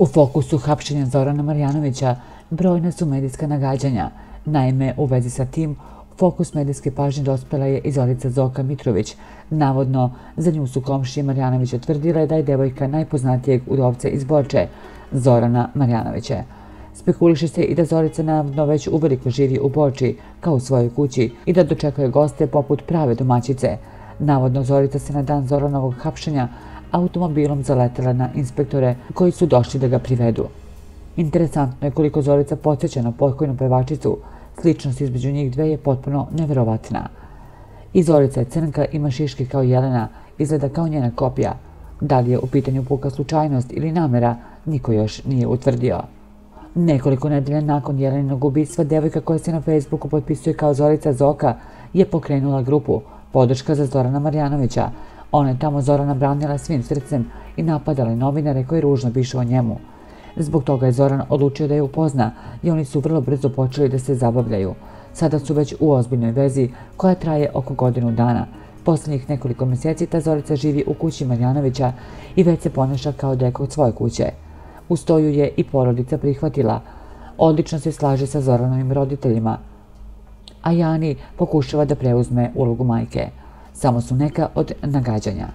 U fokusu hapšenja Zorana Marjanovića brojna su medijska nagađanja. Naime, u vezi sa tim, fokus medijske pažnje dospela je iz Zorica Zoka Mitrović. Navodno, za nju su komšije Marjanovića tvrdile da je devojka najpoznatijeg udovca iz Borče, Zorana Marjanovića. Spekuliše se i da Zorica navodno već uveliko živi u Borči, kao u svojoj kući, i da dočekuje goste poput prave domaćice. Navodno, Zorica se na dan Zoranovog hapšenja automobilom zaletela na inspektore koji su došli da ga privedu. Interesantno je koliko Zorica podsjeća na pokojnu pevačicu, sličnost između njih dve je potpuno neverovatna. I Zorica je crnka, ima šiške kao Jelena, izgleda kao njena kopija. Da li je u pitanju puka slučajnost ili namera, niko još nije utvrdio. Nekoliko nedelja nakon Jeleninog ubistva, devojka koja se na Facebooku potpisuje kao Zorica Zoka je pokrenula grupu Podrška za Zorana Marjanovića, Ona je tamo Zorana branila svim srcem i napadala novinare koji ružno pišu o njemu. Zbog toga je Zoran odlučio da je upozna i oni su vrlo brzo počeli da se zabavljaju. Sada su već u ozbiljnoj vezi koja traje oko godinu dana. Poslednjih nekoliko mjeseci ta Zorica živi u kući Marjanovića i već se ponaša kao deka od svoje kuće. U stoju je i porodica prihvatila. Odlično se slaže sa Zoranovim roditeljima. A Jani pokušava da preuzme ulogu majke samo su neka od nagađanja.